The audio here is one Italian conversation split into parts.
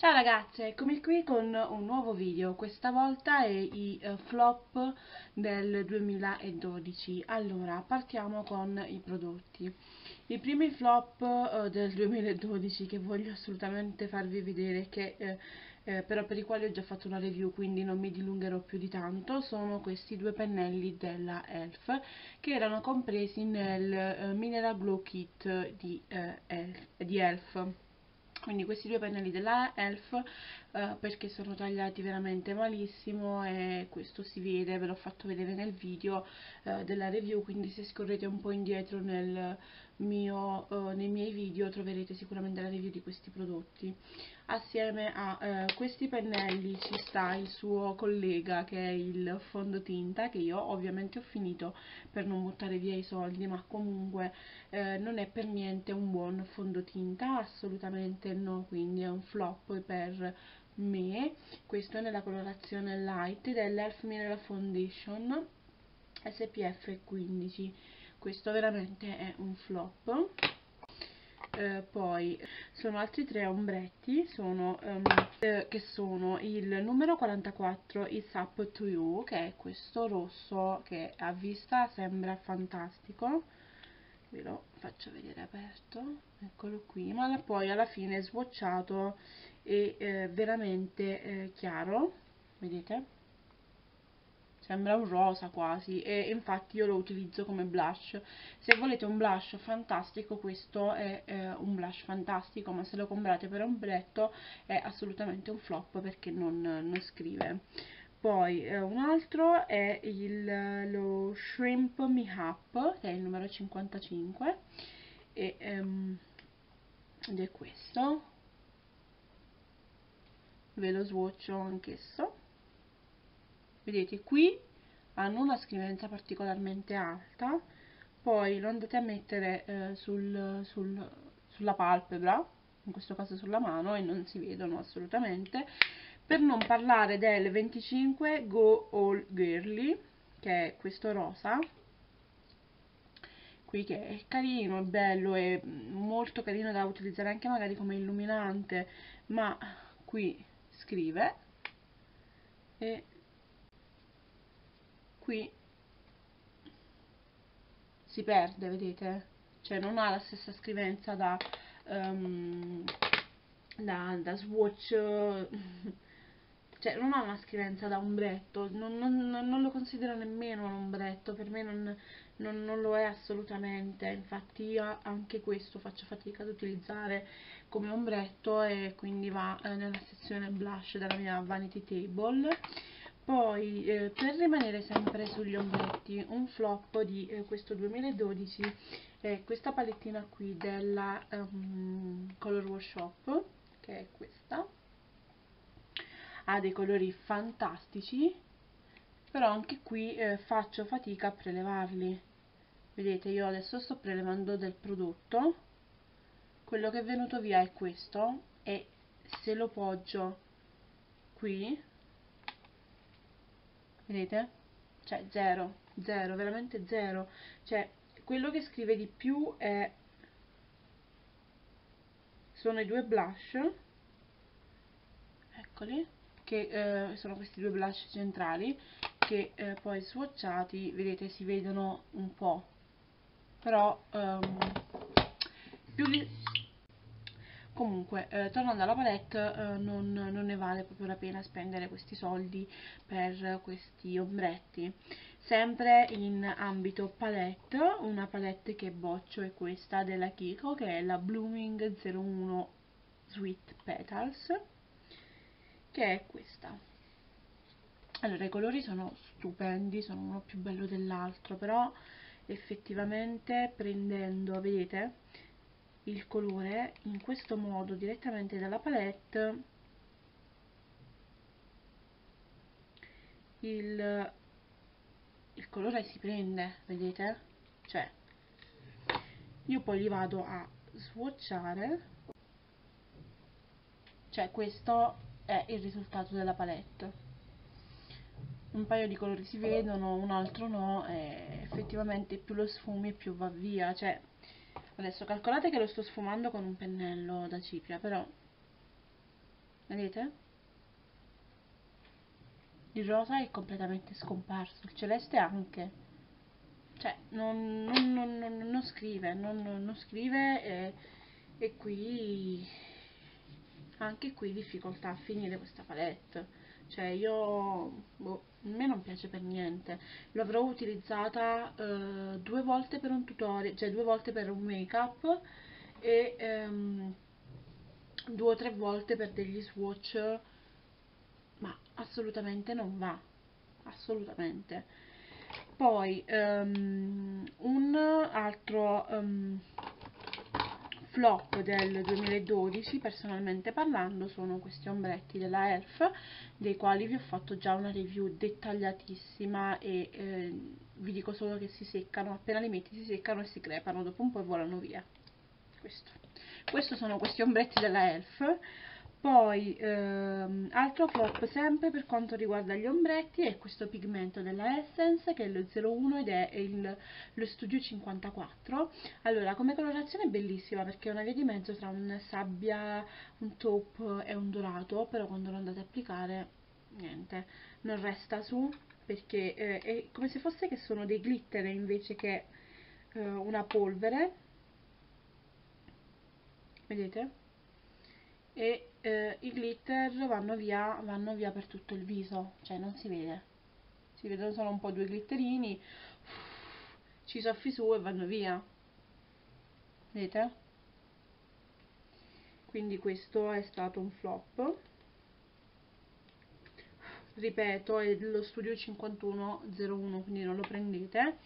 Ciao ragazze, eccomi qui con un nuovo video, questa volta è i uh, flop del 2012. Allora, partiamo con i prodotti. I primi flop uh, del 2012 che voglio assolutamente farvi vedere, che, uh, eh, però per i quali ho già fatto una review, quindi non mi dilungherò più di tanto, sono questi due pennelli della ELF, che erano compresi nel Mineral Glow Kit di, Elf, di ELF quindi questi due pennelli della Elf eh, perché sono tagliati veramente malissimo e questo si vede, ve l'ho fatto vedere nel video eh, della review quindi se scorrete un po' indietro nel mio, eh, nei miei video troverete sicuramente la review di questi prodotti. Assieme a eh, questi pennelli ci sta il suo collega che è il fondotinta che io ovviamente ho finito per non buttare via i soldi ma comunque eh, non è per niente un buon fondotinta assolutamente no. Quindi è un flop per me. Questo è nella colorazione light dell'Elf Mineral Foundation SPF 15 questo veramente è un flop. Eh, poi sono altri tre ombretti sono, um, eh, che sono il numero 44 It's Up To You che è questo rosso che a vista sembra fantastico. Ve lo faccio vedere aperto eccolo qui. Ma poi alla fine è swatchato e eh, veramente eh, chiaro. Vedete sembra un rosa quasi e infatti io lo utilizzo come blush. Se volete un blush fantastico questo è eh, un blush fantastico ma se lo comprate per ombretto è assolutamente un flop perché non, non scrive. Poi eh, un altro è il, lo Shrimp Me Up che è il numero 55 e, um, ed è questo. Ve lo swatcho anch'esso vedete qui hanno una scrivenza particolarmente alta poi lo andate a mettere eh, sul, sul, sulla palpebra in questo caso sulla mano e non si vedono assolutamente per non parlare del 25 Go All Girly che è questo rosa qui che è carino, è bello, è molto carino da utilizzare anche magari come illuminante ma qui scrive e qui si perde, vedete? Cioè non ha la stessa scrivenza da, um, da, da swatch, cioè non ha una scrivenza da ombretto, non, non, non lo considero nemmeno un ombretto, per me non, non, non, lo è assolutamente, infatti io anche questo faccio fatica ad utilizzare come ombretto e quindi va eh, nella sezione blush della mia vanity table poi eh, per rimanere sempre sugli ombretti un flop di eh, questo 2012 è questa palettina qui della um, Color Workshop che è questa. Ha dei colori fantastici però anche qui eh, faccio fatica a prelevarli. Vedete io adesso sto prelevando del prodotto. Quello che è venuto via è questo e se lo poggio qui vedete? cioè zero, zero, veramente zero cioè quello che scrive di più è sono i due blush eccoli che eh, sono questi due blush centrali che eh, poi swatchati vedete si vedono un po' però um, più comunque eh, tornando alla palette eh, non, non, ne vale proprio la pena spendere questi soldi per questi ombretti. Sempre in ambito palette una palette che boccio è questa della Kiko che è la Blooming 01 Sweet Petals che è questa. Allora i colori sono stupendi sono uno più bello dell'altro però effettivamente prendendo vedete il colore in questo modo direttamente dalla palette il, il colore si prende vedete? Cioè io poi li vado a swatchare. Cioè questo è il risultato della palette. Un paio di colori si vedono, un altro no e effettivamente più lo sfumi più va via. Cioè adesso calcolate che lo sto sfumando con un pennello da cipria però. Vedete? il rosa è completamente scomparso il celeste anche. Cioè non, non, non, non scrive non, scrive e, e qui anche qui difficoltà a finire questa palette cioè io boh, a me non piace per niente. L'avrò utilizzata eh, due volte per un tutorial cioè due volte per un make up e ehm, due o tre volte per degli swatch ma assolutamente non va. Assolutamente. Poi um, un altro um, flop del 2012 personalmente parlando sono questi ombretti della ELF dei quali vi ho fatto già una review dettagliatissima e eh, vi dico solo che si seccano appena li metti si seccano e si crepano dopo un po' e volano via. Questo. Questi sono questi ombretti della ELF poi ehm, altro flop sempre per quanto riguarda gli ombretti è questo pigmento della Essence che è lo 01 ed è il, lo Studio 54 allora come colorazione è bellissima perché è una via di mezzo tra un sabbia, un taupe e un dorato però quando lo andate a applicare niente, non resta su perché eh, è come se fosse che sono dei glitter invece che eh, una polvere vedete? e eh, i glitter vanno via, vanno via per tutto il viso, cioè non si vede, si vedono solo un po' due glitterini, ci soffi su e vanno via, vedete? Quindi questo è stato un flop, ripeto è lo studio 5101 quindi non lo prendete.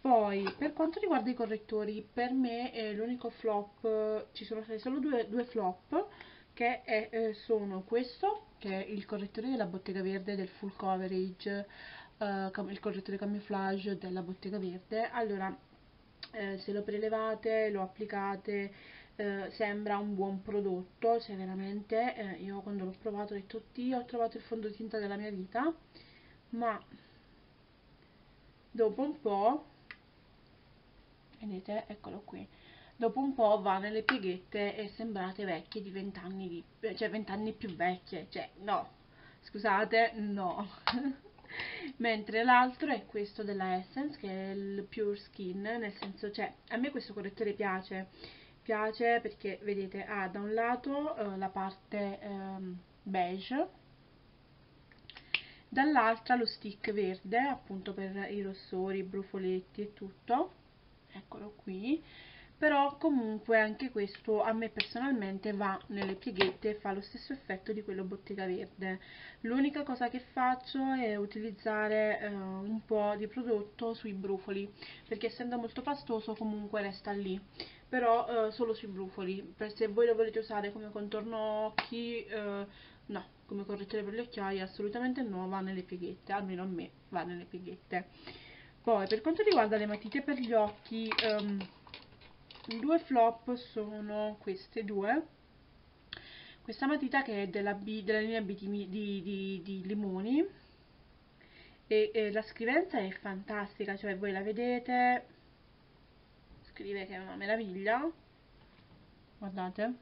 Poi per quanto riguarda i correttori per me l'unico flop ci sono stati solo due, due flop che è, eh, sono questo che è il correttore della bottega verde del full coverage eh, il correttore camouflage della bottega verde. Allora eh, se lo prelevate lo applicate eh, sembra un buon prodotto cioè veramente eh, io quando l'ho provato ho detto oddio ho trovato il fondotinta della mia vita ma dopo un po' vedete eccolo qui dopo un po' va nelle pieghette e sembrate vecchie di 20 anni di, cioè 20 anni più vecchie cioè no scusate no. Mentre l'altro è questo della Essence che è il Pure Skin nel senso cioè a me questo correttore piace piace perché vedete ha da un lato eh, la parte eh, beige dall'altra lo stick verde appunto per i rossori, i brufoletti e tutto eccolo qui però comunque anche questo a me personalmente va nelle pieghette e fa lo stesso effetto di quello bottega verde. L'unica cosa che faccio è utilizzare eh, un po' di prodotto sui brufoli perché essendo molto pastoso comunque resta lì. Però eh, solo sui brufoli. Per se voi lo volete usare come contorno occhi eh, no come correttore per le occhiaie assolutamente no va nelle pieghette. Almeno a me va nelle pieghette. Poi per quanto riguarda le matite per gli occhi um, i due flop sono queste due. Questa matita che è della, B, della linea B di, di, di, limoni. E, e, la scrivenza è fantastica cioè voi la vedete scrive che è una meraviglia. Guardate.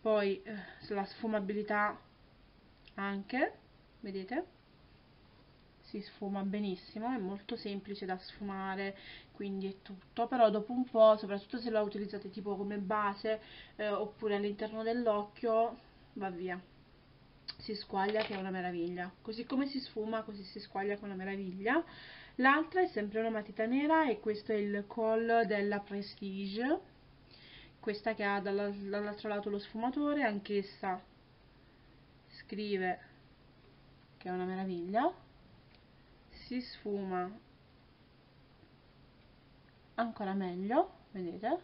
Poi eh, la sfumabilità anche vedete? Si sfuma benissimo, è molto semplice da sfumare, quindi è tutto, però dopo un po', soprattutto se la utilizzate tipo come base eh, oppure all'interno dell'occhio, va via. Si squaglia che è una meraviglia. Così come si sfuma, così si squaglia che è una meraviglia. L'altra è sempre una matita nera e questo è il col della Prestige. Questa che ha dall'altro lato lo sfumatore, anch'essa scrive che è una meraviglia si sfuma ancora meglio vedete?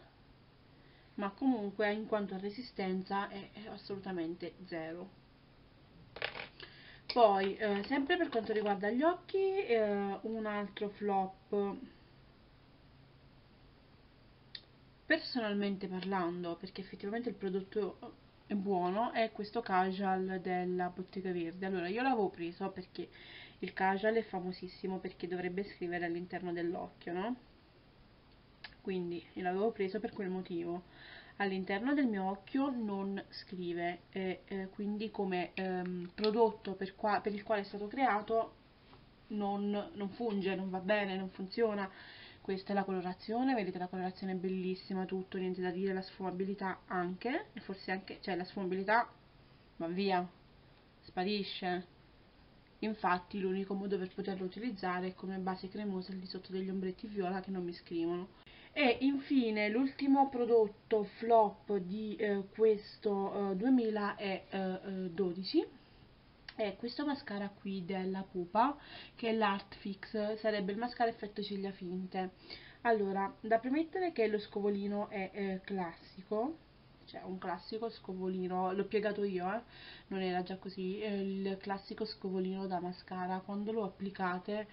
Ma comunque in quanto a resistenza è, è assolutamente zero. Poi eh, sempre per quanto riguarda gli occhi eh, un altro flop. Personalmente parlando perché effettivamente il prodotto è buono è questo casual della bottega verde. Allora io l'avevo preso perché il casual è famosissimo perché dovrebbe scrivere all'interno dell'occhio, no? Quindi l'avevo preso per quel motivo. all'interno del mio occhio non scrive e eh, quindi come ehm, prodotto per, qua, per, il quale è stato creato non, non funge, non va bene, non funziona questa è la colorazione, vedete la colorazione è bellissima, tutto, niente da dire, la sfumabilità anche, forse anche, cioè la sfumabilità va via, sparisce. Infatti l'unico modo per poterlo utilizzare è come base cremosa di sotto degli ombretti viola che non mi scrivono. E infine l'ultimo prodotto flop di eh, questo eh, 2012 è questo mascara qui della Pupa che è l'Art Fix, sarebbe il mascara effetto ciglia finte. Allora, da premettere che lo scovolino è eh, classico cioè un classico scovolino, l'ho piegato io, eh, non era già così, il classico scovolino da mascara, quando lo applicate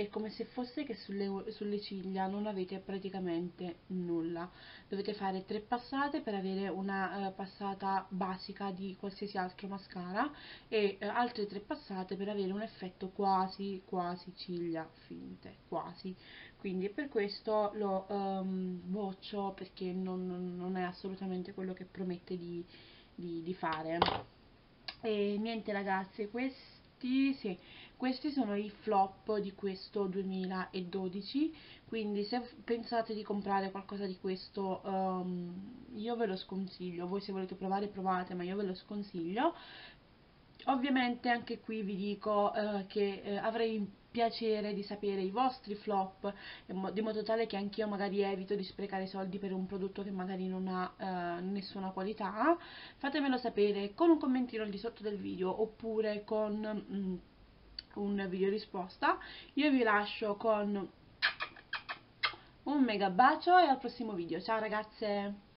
è come se fosse che sulle, sulle ciglia non avete praticamente nulla, dovete fare tre passate per avere una uh, passata basica di qualsiasi altro mascara e uh, altre tre passate per avere un effetto quasi quasi ciglia finte, quasi, quindi per questo lo um, boccio perché non, non, è assolutamente quello che promette di, di, di fare. E niente ragazzi questi, sì, questi sono i flop di questo 2012 quindi se pensate di comprare qualcosa di questo um, io ve lo sconsiglio. Voi se volete provare provate ma io ve lo sconsiglio ovviamente anche qui vi dico uh, che uh, avrei piacere di sapere i vostri flop di modo tale che anch'io magari evito di sprecare soldi per un prodotto che magari non ha eh, nessuna qualità. Fatemelo sapere con un commentino al di sotto del video oppure con mm, un video risposta. Io vi lascio con un mega bacio e al prossimo video. Ciao ragazze